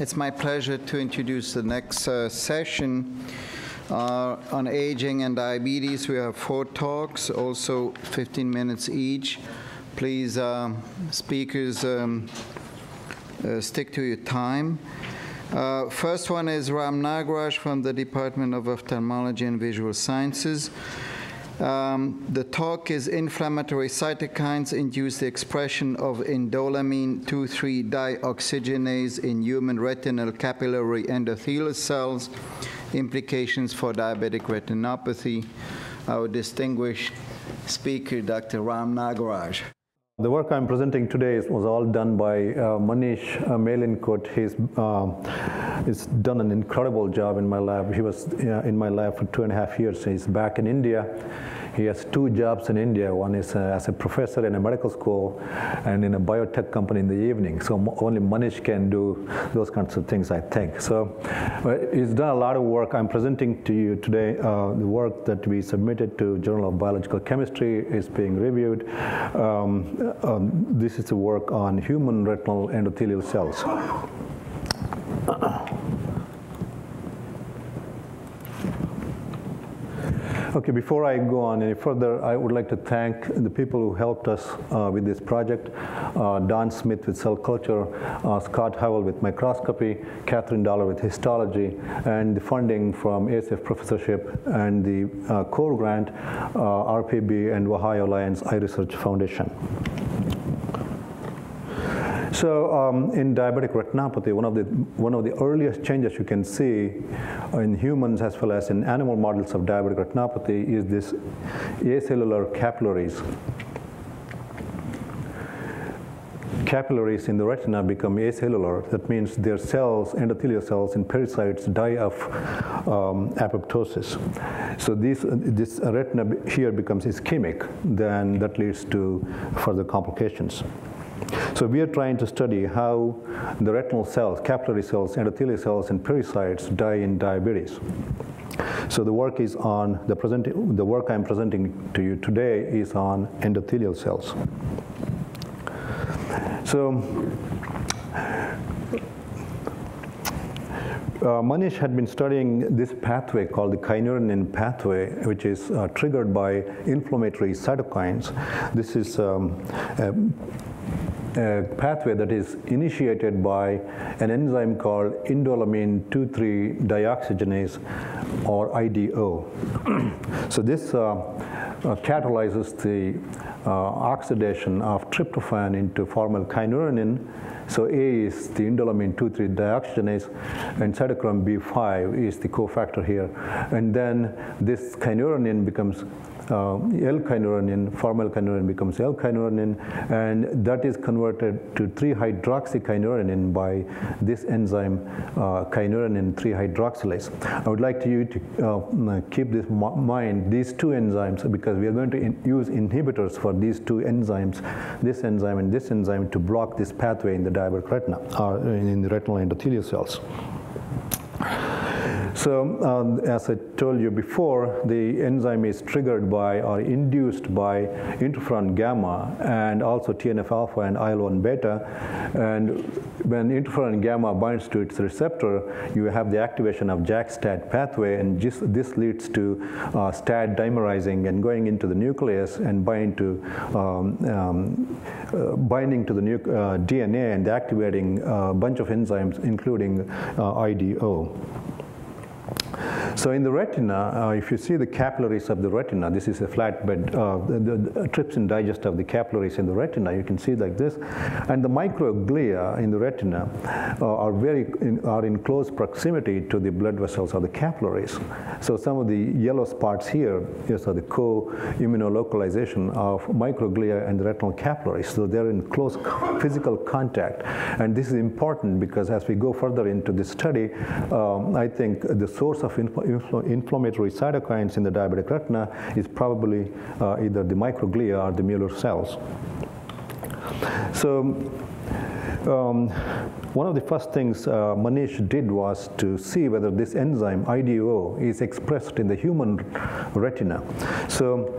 It's my pleasure to introduce the next uh, session uh, on aging and diabetes. We have four talks, also 15 minutes each. Please, um, speakers, um, uh, stick to your time. Uh, first one is Ram Nagaraj from the Department of Ophthalmology and Visual Sciences. Um, the talk is inflammatory cytokines induce the expression of indoleamine 2,3 dioxygenase in human retinal capillary endothelial cells, implications for diabetic retinopathy. Our distinguished speaker, Dr. Ram Nagaraj. The work I'm presenting today was all done by uh, Manish uh, Melinkot. He's, uh, he's done an incredible job in my lab. He was in my lab for two and a half years. He's back in India. He has two jobs in India. One is uh, as a professor in a medical school and in a biotech company in the evening. So only Manish can do those kinds of things, I think. So he's done a lot of work. I'm presenting to you today uh, the work that we submitted to Journal of Biological Chemistry is being reviewed. Um, um, this is the work on human retinal endothelial cells. Okay, before I go on any further, I would like to thank the people who helped us uh, with this project. Uh, Don Smith with cell culture, uh, Scott Howell with microscopy, Catherine Dollar with histology, and the funding from ASF professorship and the uh, core grant, uh, RPB and Ohio Lions Eye Research Foundation. So um, in diabetic retinopathy, one of the one of the earliest changes you can see in humans as well as in animal models of diabetic retinopathy is this acellular capillaries. Capillaries in the retina become acellular. That means their cells, endothelial cells and pericytes, die of um, apoptosis. So this, this retina here becomes ischemic. Then that leads to further complications. So we are trying to study how the retinal cells, capillary cells, endothelial cells, and pericytes die in diabetes. So the work is on the present. The work I'm presenting to you today is on endothelial cells. So. Uh, Manish had been studying this pathway called the kynurenine pathway, which is uh, triggered by inflammatory cytokines. This is um, a pathway that is initiated by an enzyme called indoleamine 2,3 dioxygenase or IDO. so this uh, uh, catalyzes the uh, oxidation of tryptophan into formylkynurenine. So A is the indoleamine 2,3 dioxygenase, and cytochrome B5 is the cofactor here. And then this kynurenine becomes L-kynurenine, formylkynurenine becomes L-kynurenine, and that is converted to 3-hydroxykynurenine by this enzyme, uh, kynurenine 3-hydroxylase. I would like to you to uh, keep this in mind, these two enzymes, because we are going to in use inhibitors for these two enzymes, this enzyme and this enzyme, to block this pathway in the diabetic retina, or in the retinal endothelial cells. So um, as I told you before, the enzyme is triggered by or induced by interferon gamma and also TNF alpha and IL-1 beta. And when interferon gamma binds to its receptor, you have the activation of JAK-STAT pathway, and just, this leads to uh, STAT dimerizing and going into the nucleus and bind to um, um, uh, binding to the uh, DNA and activating a bunch of enzymes, including uh, IDO. So in the retina, uh, if you see the capillaries of the retina, this is a flat bed, uh, the, the, trypsin digest of the capillaries in the retina, you can see like this. And the microglia in the retina uh, are very in, are in close proximity to the blood vessels or the capillaries. So some of the yellow spots here is the co-immunolocalization of microglia and the retinal capillaries. So they're in close physical contact. And this is important because as we go further into this study, um, I think the source of inflammatory cytokines in the diabetic retina is probably uh, either the microglia or the Mueller cells. So um, one of the first things uh, Manish did was to see whether this enzyme IDO is expressed in the human retina. So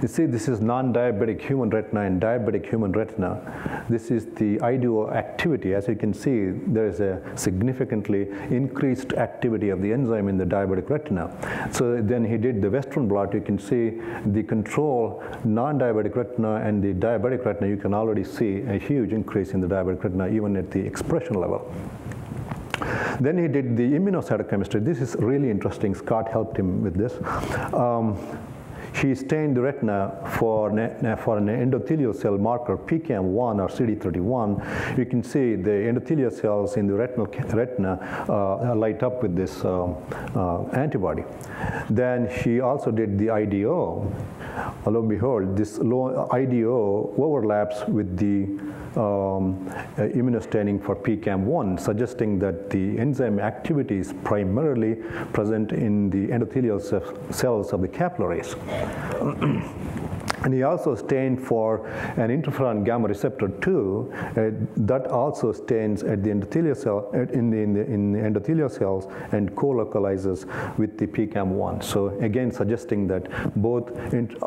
You see, this is non-diabetic human retina and diabetic human retina. This is the IDO activity. As you can see, there is a significantly increased activity of the enzyme in the diabetic retina. So then he did the Western blot. You can see the control non-diabetic retina and the diabetic retina. You can already see a huge increase in the diabetic retina, even at the expression level. Then he did the immunocytochemistry. This is really interesting. Scott helped him with this. Um, he stained the retina for an, for an endothelial cell marker, PECAM1 or CD31. You can see the endothelial cells in the retinal retina uh, light up with this uh, uh, antibody. Then she also did the IDO. Lo and behold, this IDO overlaps with the um, uh, immunostaining for PECAM1, suggesting that the enzyme activity is primarily present in the endothelial cells of the capillaries. And he also stained for an interferon gamma receptor 2 uh, that also stains at the endothelial cell uh, in, the, in, the, in the endothelial cells and co-localizes with the PECAM1. So again, suggesting that both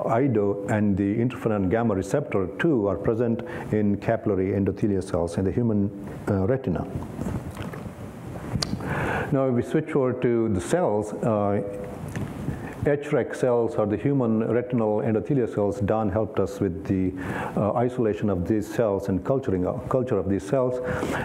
IDO and the interferon gamma receptor 2 are present in capillary endothelial cells in the human uh, retina. Now, if we switch over to the cells, uh, HREC cells or the human retinal endothelial cells, Don helped us with the uh, isolation of these cells and culturing uh, culture of these cells.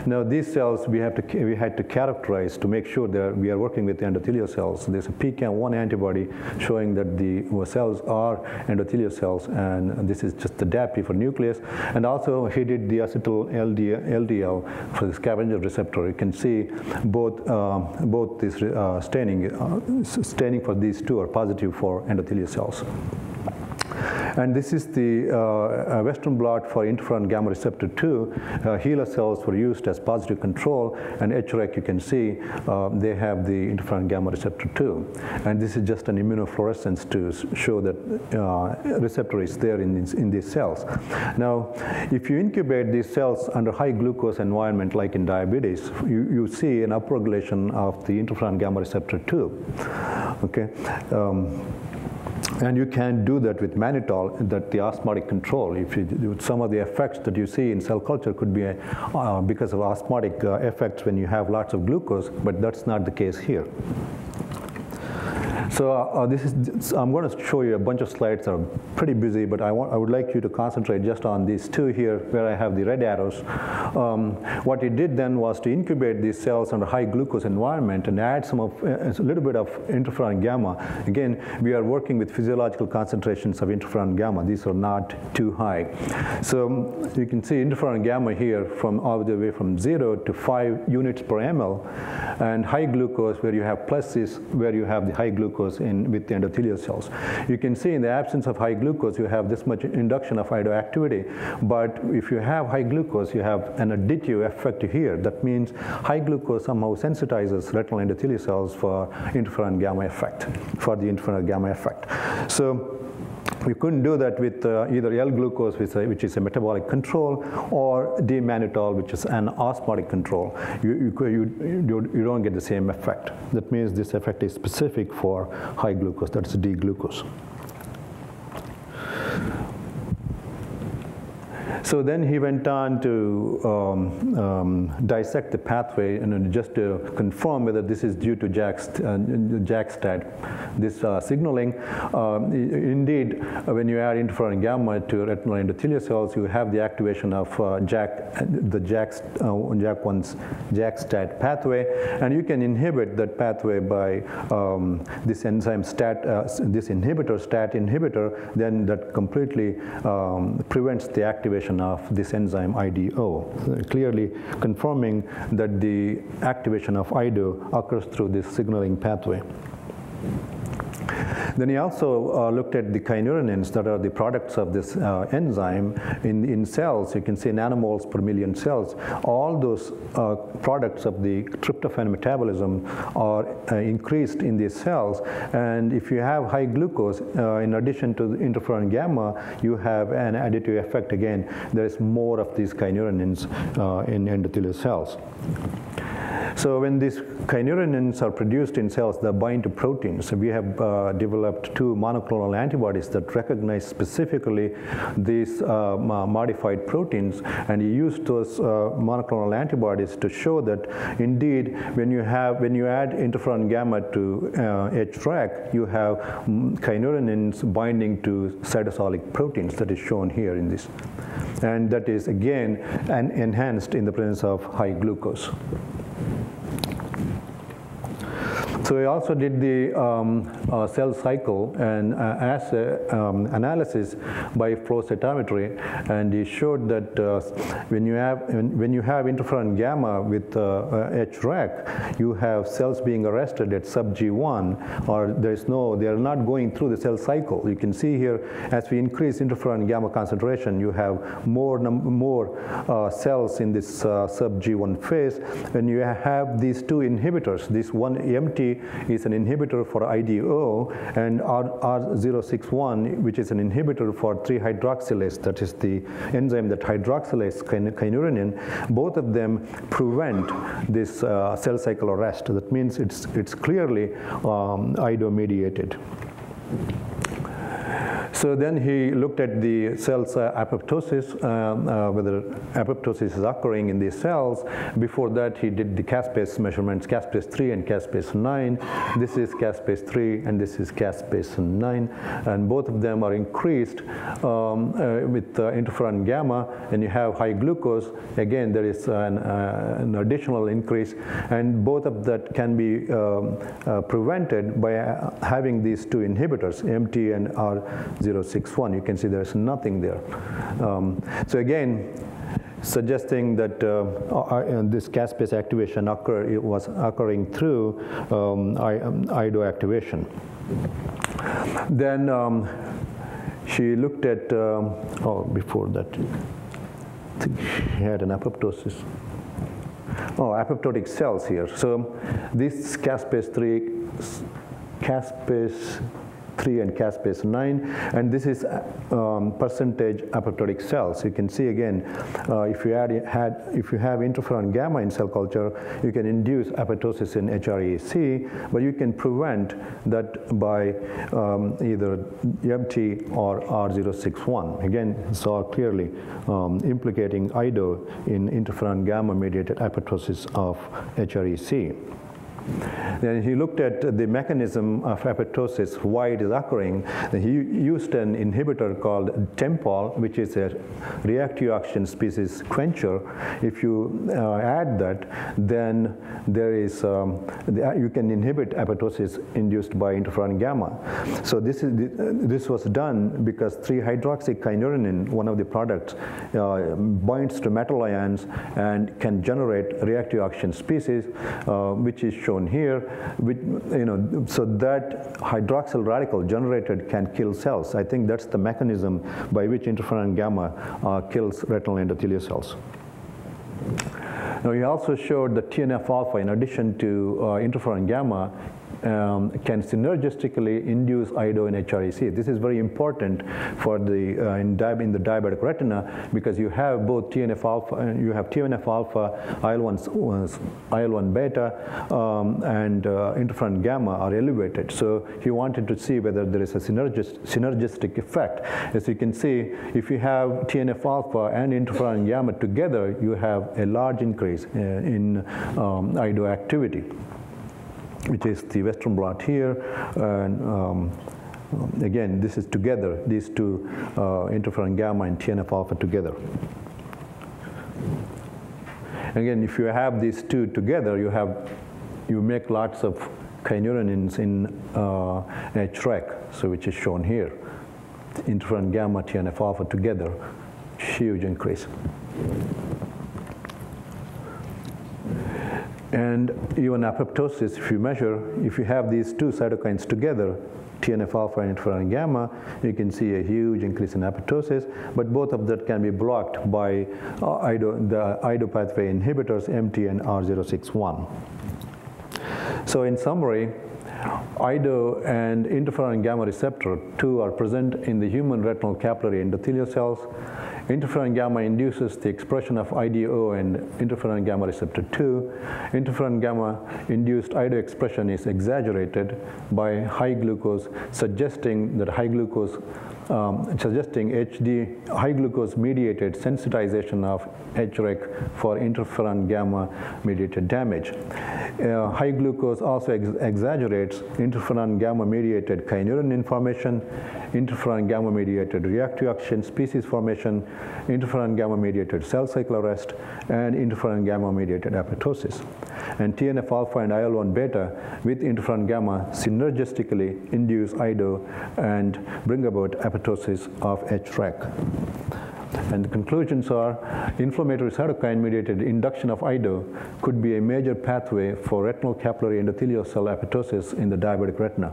Now these cells we have to we had to characterize to make sure that we are working with the endothelial cells. There's a PECAM1 antibody showing that the cells are endothelial cells, and this is just the DAPI for nucleus. And also he did the acetyl LDL, LDL for the scavenger receptor. You can see both uh, both this uh, staining uh, staining for these two are positive positive for endothelial cells. And this is the uh, Western blot for interferon gamma receptor 2. Uh, HeLa cells were used as positive control, and HREC, you can see, uh, they have the interferon gamma receptor 2. And this is just an immunofluorescence to show that uh, receptor is there in, these, in these cells. Now, if you incubate these cells under high glucose environment, like in diabetes, you, you see an upregulation of the interferon gamma receptor 2. Okay. Um, and you can do that with mannitol, that the osmotic control. If you, some of the effects that you see in cell culture could be uh, because of osmotic uh, effects when you have lots of glucose, but that's not the case here. So uh, this is, I'm going to show you a bunch of slides that are pretty busy, but I, want, I would like you to concentrate just on these two here where I have the red arrows. Um, what it did then was to incubate these cells under high glucose environment and add some of, uh, a little bit of interferon gamma. Again, we are working with physiological concentrations of interferon gamma. These are not too high. So you can see interferon gamma here from all the way from zero to five units per ml, and high glucose where you have plus is where you have the high glucose glucose in, with the endothelial cells. You can see in the absence of high glucose, you have this much induction of activity. But if you have high glucose, you have an additive effect here. That means high glucose somehow sensitizes retinal endothelial cells for interferon gamma effect, for the interferon gamma effect. So we couldn't do that with uh, either L-glucose, which, which, is a metabolic control, or D-mannitol, which is an osmotic control. You, you, you, you don't get the same effect. That means this effect is specific for high glucose, that's D-glucose. So then he went on to um, um, dissect the pathway and just to confirm whether this is due to JAK, uh, JAK-STAT, this uh, signaling. Um, indeed, when you add interferon gamma to retinal endothelial cells, you have the activation of uh, JAK, the JAK, uh, JAK1's JAK-STAT pathway, and you can inhibit that pathway by um, this enzyme STAT, uh, this inhibitor, STAT inhibitor, then that completely um, prevents the activation activation of this enzyme IDO, clearly confirming that the activation of IDO occurs through this signaling pathway. Then he also uh, looked at the kynurenines that are the products of this uh, enzyme in, in cells. You can see nanomoles per million cells. All those uh, products of the tryptophan metabolism are uh, increased in these cells. And if you have high glucose, uh, in addition to the interferon gamma, you have an additive effect again. There is more of these kynurenines uh, in endothelial cells. So when these kynurenines are produced in cells, they bind to proteins. So we have uh, developed two monoclonal antibodies that recognize specifically these uh, modified proteins, and you use those uh, monoclonal antibodies to show that indeed when you have when you add interferon gamma to uh, HREC, you have kynurenines binding to cytosolic proteins that is shown here in this. And that is again an enhanced in the presence of high glucose. So we also did the um, uh, cell cycle and uh, assay um, analysis by flow cytometry, and he showed that uh, when you have when, you have interferon gamma with HREC, uh, you have cells being arrested at sub G1, or there is no they are not going through the cell cycle. You can see here as we increase interferon gamma concentration, you have more more uh, cells in this uh, sub G1 phase. When you have these two inhibitors, this one MT is an inhibitor for IDO, and R, R061, which is an inhibitor for 3-hydroxylase, that is the enzyme that hydroxylates kynurenine, both of them prevent this uh, cell cycle arrest. That means it's, it's clearly um, IDO-mediated. So then he looked at the cell's uh, apoptosis, uh, uh, whether apoptosis is occurring in these cells. Before that, he did the caspase measurements, caspase 3 and caspase 9. This is caspase 3 and this is caspase 9. And both of them are increased um, with interferon gamma and you have high glucose. Again, there is an, an additional increase and both of that can be um, prevented by having these two inhibitors, MT and R. 0.6061. You can see there's nothing there. Um, so again, suggesting that uh, uh, this caspase activation occur, was occurring through um, IDO um, activation. Then um, she looked at, um, oh, before that, I think she had an apoptosis. Oh, apoptotic cells here. So this caspase 3, caspase 3 and caspase 9 and this is um, percentage apoptotic cells. You can see again uh, if you add had if you have interferon gamma in cell culture you can induce apoptosis in HREC but you can prevent that by um, either MT or R061. Again it's all clearly um, implicating IDO in interferon gamma mediated apoptosis of HREC. Then he looked at the mechanism of apoptosis, why it is occurring. Then he used an inhibitor called Tempol, which is a reactive oxygen species quencher. If you uh, add that, then there is um, you can inhibit apoptosis induced by interferon gamma. So this is this was done because 3-hydroxykynurenine, one of the products, uh, binds to metal ions and can generate reactive oxygen species, uh, which is shown shown here, which, you know, so that hydroxyl radical generated can kill cells. I think that's the mechanism by which interferon gamma uh, kills retinal endothelial cells. Now, he also showed that TNF alpha, in addition to uh, interferon gamma, um, can synergistically induce IDO in HREC. This is very important for the uh, in, in, the diabetic retina because you have both TNF alpha, uh, you have TNF alpha, IL-1, IL-1 beta, um, and uh, interferon gamma are elevated. So he wanted to see whether there is a synergist, synergistic effect. As you can see, if you have TNF alpha and interferon gamma together, you have a large increase uh, in um, IDO activity which is the western blot here. And um, again, this is together, these two uh, interferon gamma and TNF alpha together. Again, if you have these two together, you have you make lots of kynurenines in uh, HREC, so which is shown here. Interferon gamma, TNF alpha together, huge increase. And even apoptosis, if you measure, if you have these two cytokines together, TNF alpha and interferon gamma, you can see a huge increase in apoptosis, but both of that can be blocked by uh, IDO, the IDO pathway inhibitors MT and R061. So in summary, IDO and interferon gamma receptor 2 are present in the human retinal capillary endothelial cells Interferon gamma induces the expression of IDO and interferon gamma receptor 2. Interferon gamma induced IDO expression is exaggerated by high glucose, suggesting that high glucose um, suggesting HD high glucose mediated sensitization of HREC for interferon gamma mediated damage. Uh, high glucose also ex exaggerates interferon gamma mediated kynurenine information, interferon gamma mediated reactive oxygen species formation, interferon gamma mediated cell cycle arrest, and interferon gamma mediated apoptosis. And TNF alpha and IL 1 beta with interferon gamma synergistically induce IDO and bring about apoptosis of HREC. And the conclusions are inflammatory cytokine mediated induction of IDO could be a major pathway for retinal capillary endothelial cell apoptosis in the diabetic retina.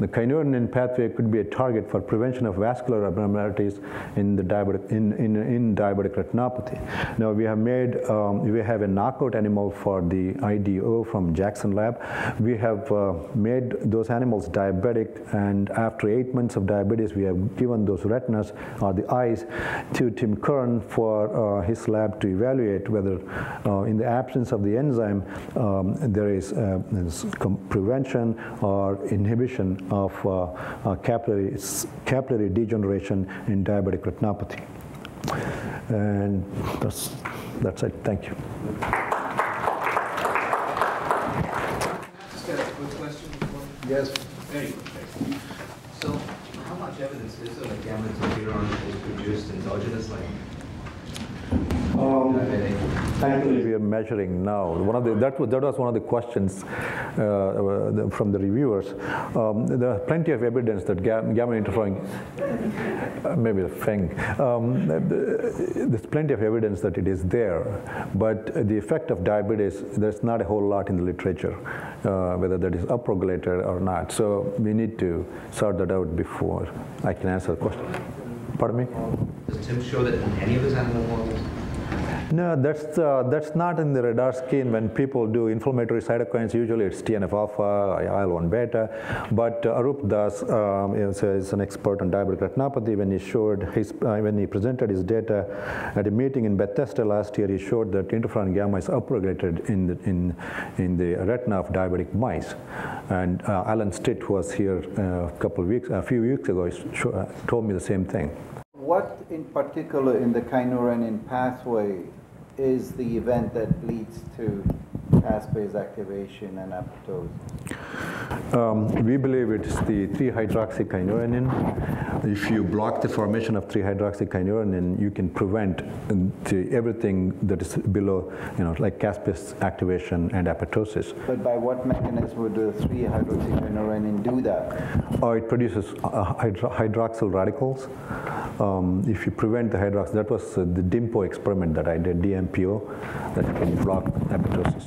The kynurenine pathway could be a target for prevention of vascular abnormalities in the diabetic in, in, in diabetic retinopathy. Now we have made um, we have a knockout animal for the IDO from Jackson Lab. We have uh, made those animals diabetic, and after eight months of diabetes, we have given those retinas or the eyes to Tim Kern for uh, his lab to evaluate whether, uh, in the absence of the enzyme, um, there is, uh, prevention or inhibition of uh, uh, capillary, capillary degeneration in diabetic retinopathy. And that's, that's it. Thank you. Just got a quick question before. Yes. Hey. So, how much evidence is there that gamma interferon is produced endogenously? Um, Diabetic. Actually, we are measuring now. One of the, that, was, that was one of the questions uh, uh from the reviewers. Um, there are plenty of evidence that ga gamma interferon, uh, maybe a thing, um, there's plenty of evidence that it is there, but the effect of diabetes, there's not a whole lot in the literature, uh, whether that is upregulated or not. So we need to sort that out before I can answer the question. Pardon me? Does Tim show that in any of his animal models? No, that's, uh, that's not in the radar screen. When people do inflammatory cytokines, usually it's TNF alpha, IL-1 beta. But uh, Arup Das um, is, is, an expert on diabetic retinopathy. When he showed his, uh, when he presented his data at a meeting in Bethesda last year, he showed that interferon gamma is upregulated in the, in, in the retina of diabetic mice. And uh, Alan Stitt was here uh, a couple weeks, a few weeks ago, he uh, told me the same thing. What in particular in the kynurenine pathway is the event that leads to caspase activation and apoptosis? Um, we believe it's the 3-hydroxykynurenine. If you block the formation of 3-hydroxykynurenine, you can prevent the, everything that is below, you know, like caspase activation and apoptosis. But by what mechanism would the 3-hydroxykynurenine do that? Oh, it produces uh, hydro hydroxyl radicals. Um, if you prevent the hydroxyl, that was uh, the DIMPO experiment that I did, DMPO, that can block apoptosis.